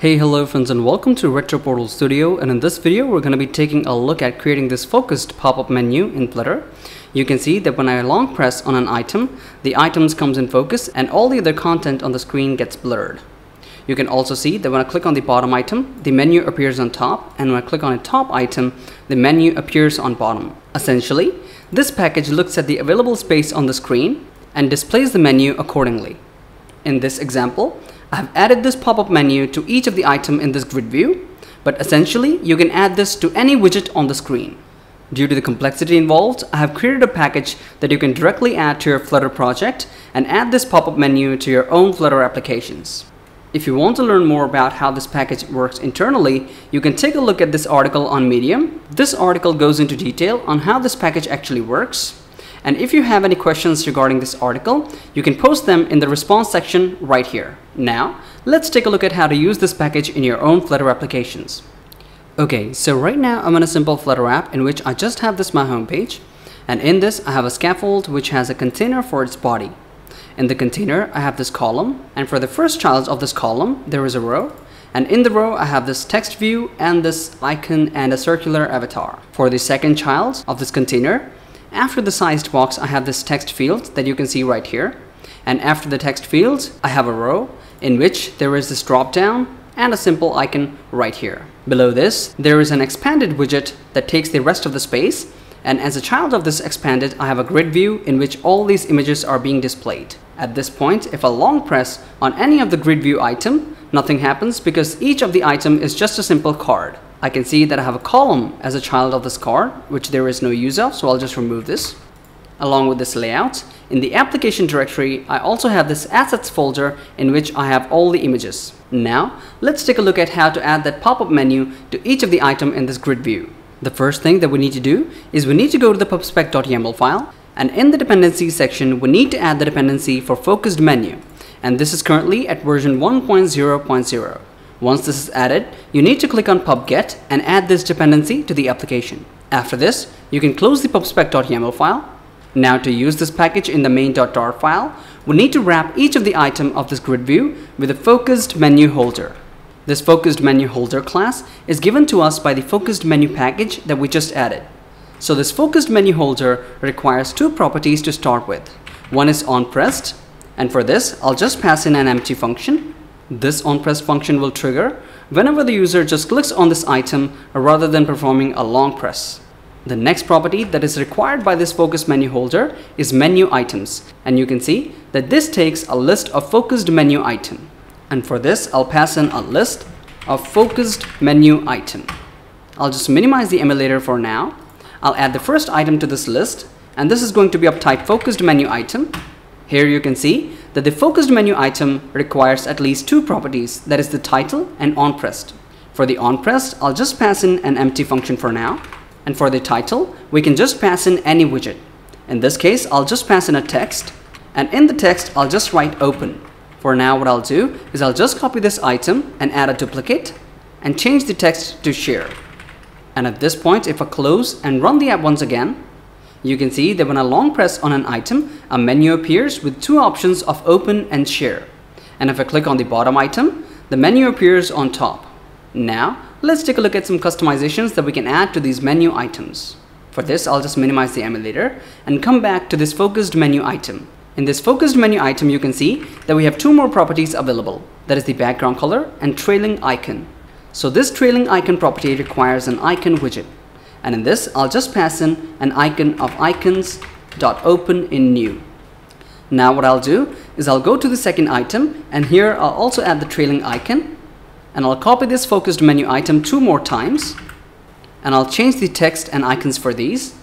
Hey hello friends and welcome to Retro Portal Studio and in this video we're going to be taking a look at creating this focused pop-up menu in Flutter. You can see that when I long press on an item, the items comes in focus and all the other content on the screen gets blurred. You can also see that when I click on the bottom item, the menu appears on top and when I click on a top item, the menu appears on bottom. Essentially, this package looks at the available space on the screen and displays the menu accordingly. In this example, I have added this pop-up menu to each of the item in this grid view, but essentially you can add this to any widget on the screen. Due to the complexity involved, I have created a package that you can directly add to your Flutter project and add this pop-up menu to your own Flutter applications. If you want to learn more about how this package works internally, you can take a look at this article on Medium. This article goes into detail on how this package actually works. And if you have any questions regarding this article, you can post them in the response section right here. Now, let's take a look at how to use this package in your own Flutter applications. Okay, so right now I'm in a simple Flutter app in which I just have this my home page. And in this, I have a scaffold which has a container for its body. In the container, I have this column, and for the first child of this column, there is a row, and in the row, I have this text view and this icon and a circular avatar. For the second child of this container, after the sized box, I have this text field that you can see right here. And after the text field, I have a row in which there is this drop down and a simple icon right here. Below this, there is an expanded widget that takes the rest of the space. And as a child of this expanded, I have a grid view in which all these images are being displayed. At this point, if I long press on any of the grid view item, nothing happens because each of the item is just a simple card. I can see that I have a column as a child of this card, which there is no use of, so I'll just remove this. Along with this layout, in the application directory, I also have this assets folder in which I have all the images. Now, let's take a look at how to add that pop-up menu to each of the item in this grid view. The first thing that we need to do is we need to go to the pubspec.yaml file and in the dependencies section, we need to add the dependency for focused menu. And this is currently at version 1.0.0. Once this is added, you need to click on pubget and add this dependency to the application. After this, you can close the pubspec.yaml file. Now to use this package in the main.dart file, we need to wrap each of the item of this grid view with a focused menu holder. This focused menu holder class is given to us by the focused menu package that we just added. So this focused menu holder requires two properties to start with. One is onPressed, and for this, I'll just pass in an empty function this onPress function will trigger whenever the user just clicks on this item rather than performing a long press. The next property that is required by this focus menu holder is menu items and you can see that this takes a list of focused menu item and for this I'll pass in a list of focused menu item. I'll just minimize the emulator for now. I'll add the first item to this list and this is going to be of type focused menu item. Here you can see that the focused menu item requires at least two properties, that is the title and onPressed. For the onPressed, I'll just pass in an empty function for now. And for the title, we can just pass in any widget. In this case, I'll just pass in a text. And in the text, I'll just write open. For now, what I'll do is I'll just copy this item and add a duplicate and change the text to share. And at this point, if I close and run the app once again, you can see that when I long press on an item, a menu appears with two options of open and share. And if I click on the bottom item, the menu appears on top. Now, let's take a look at some customizations that we can add to these menu items. For this, I'll just minimize the emulator and come back to this focused menu item. In this focused menu item, you can see that we have two more properties available. That is the background color and trailing icon. So this trailing icon property requires an icon widget and in this I'll just pass in an icon of icons dot open in new. Now what I'll do is I'll go to the second item and here I'll also add the trailing icon and I'll copy this focused menu item two more times and I'll change the text and icons for these.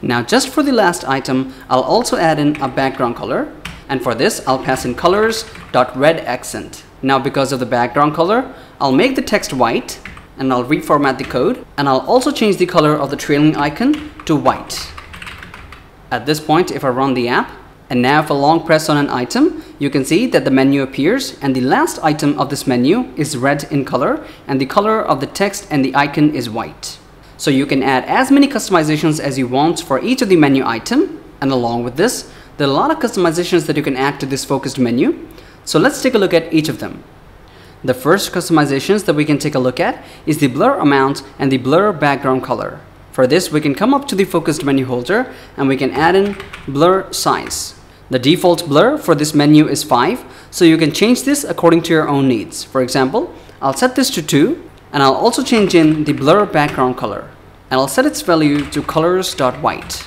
Now just for the last item I'll also add in a background color and for this I'll pass in colors dot red accent. Now because of the background color I'll make the text white and I'll reformat the code and I'll also change the color of the trailing icon to white. At this point, if I run the app, and now if I long press on an item, you can see that the menu appears and the last item of this menu is red in color and the color of the text and the icon is white. So you can add as many customizations as you want for each of the menu item and along with this, there are a lot of customizations that you can add to this focused menu. So let's take a look at each of them. The first customizations that we can take a look at is the blur amount and the blur background color. For this, we can come up to the focused menu holder and we can add in blur size. The default blur for this menu is 5, so you can change this according to your own needs. For example, I'll set this to 2 and I'll also change in the blur background color. And I'll set its value to colors.white.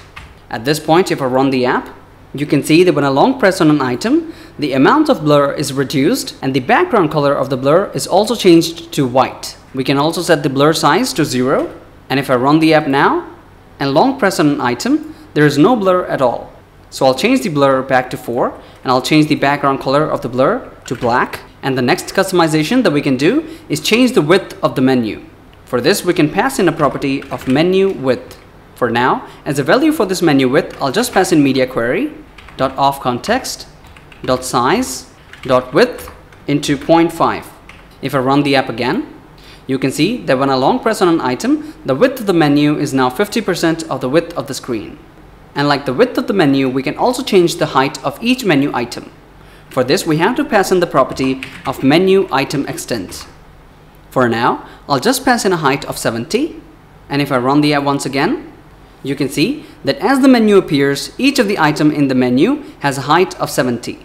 At this point, if I run the app, you can see that when I long press on an item, the amount of blur is reduced and the background color of the blur is also changed to white. We can also set the blur size to 0 and if I run the app now and long press on an item, there is no blur at all. So I'll change the blur back to 4 and I'll change the background color of the blur to black. And the next customization that we can do is change the width of the menu. For this, we can pass in a property of menu width. For now, as a value for this menu width, I'll just pass in media query dot off context dot size dot width into 0.5. If I run the app again, you can see that when I long press on an item, the width of the menu is now 50% of the width of the screen. And like the width of the menu, we can also change the height of each menu item. For this, we have to pass in the property of menu item extent. For now, I'll just pass in a height of 70. And if I run the app once again, you can see that as the menu appears, each of the item in the menu has a height of 70.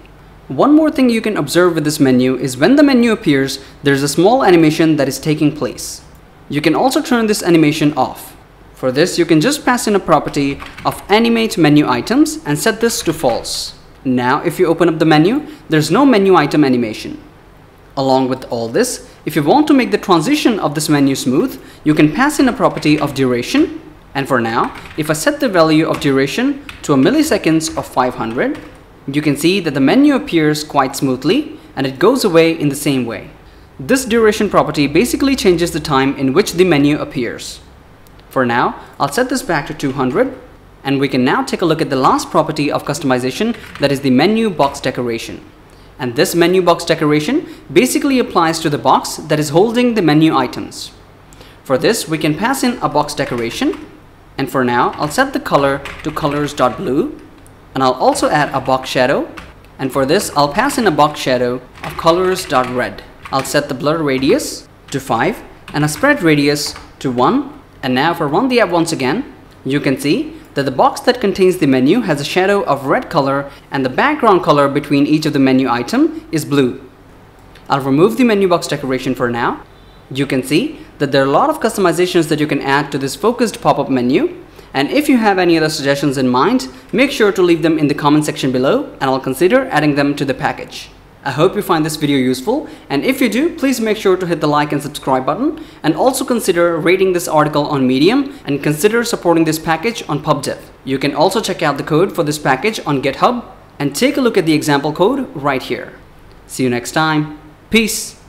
One more thing you can observe with this menu is when the menu appears, there's a small animation that is taking place. You can also turn this animation off. For this, you can just pass in a property of animate menu items and set this to false. Now, if you open up the menu, there's no menu item animation. Along with all this, if you want to make the transition of this menu smooth, you can pass in a property of duration and for now, if I set the value of duration to a milliseconds of 500, you can see that the menu appears quite smoothly and it goes away in the same way. This duration property basically changes the time in which the menu appears. For now, I'll set this back to 200 and we can now take a look at the last property of customization that is the menu box decoration. And this menu box decoration basically applies to the box that is holding the menu items. For this, we can pass in a box decoration and for now, I'll set the color to colors.blue and I'll also add a box shadow. And for this, I'll pass in a box shadow of colors.red. I'll set the blur radius to 5 and a spread radius to 1. And now if I run the app once again, you can see that the box that contains the menu has a shadow of red color and the background color between each of the menu item is blue. I'll remove the menu box decoration for now you can see that there are a lot of customizations that you can add to this focused pop-up menu. And if you have any other suggestions in mind, make sure to leave them in the comment section below and I'll consider adding them to the package. I hope you find this video useful and if you do, please make sure to hit the like and subscribe button and also consider rating this article on Medium and consider supporting this package on PubDev. You can also check out the code for this package on GitHub and take a look at the example code right here. See you next time. Peace.